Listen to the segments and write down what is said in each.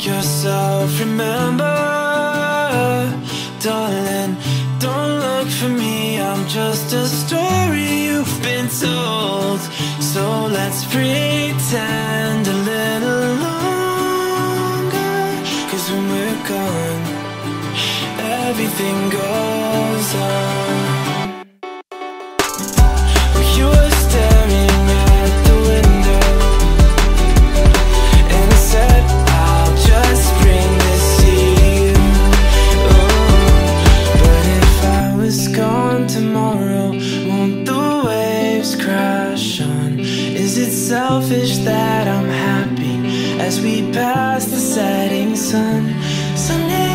make yourself remember. Darling, don't look for me. I'm just a story you've been told. So let's pretend a little longer. Cause when we're gone, everything goes. selfish that I'm happy as we pass the setting sun. Sunday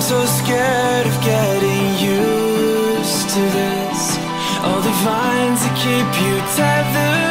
I'm so scared of getting used to this. All the vines that keep you tethered.